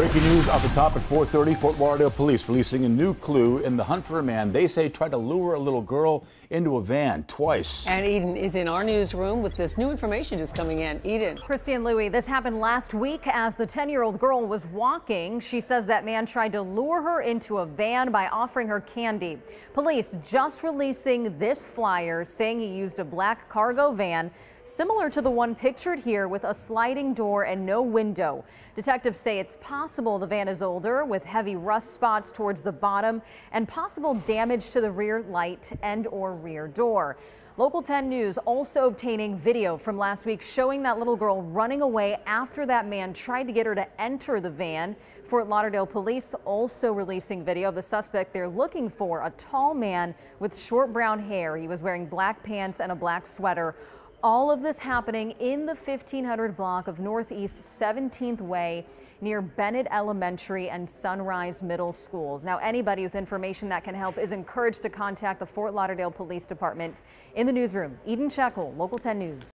Breaking news at the top at 4:30. Fort Lauderdale police releasing a new clue in the hunt for a man they say tried to lure a little girl into a van twice. And Eden is in our newsroom with this new information just coming in. Eden. Christian Louis, this happened last week as the 10-year-old girl was walking. She says that man tried to lure her into a van by offering her candy. Police just releasing this flyer saying he used a black cargo van similar to the one pictured here with a sliding door and no window. Detectives say it's possible the van is older with heavy rust spots towards the bottom and possible damage to the rear light and or rear door. Local 10 News also obtaining video from last week showing that little girl running away after that man tried to get her to enter the van. Fort Lauderdale police also releasing video of the suspect they're looking for, a tall man with short brown hair. He was wearing black pants and a black sweater. All of this happening in the 1500 block of Northeast 17th Way near Bennett Elementary and Sunrise Middle Schools. Now, anybody with information that can help is encouraged to contact the Fort Lauderdale Police Department. In the newsroom, Eden Checkol, Local 10 News.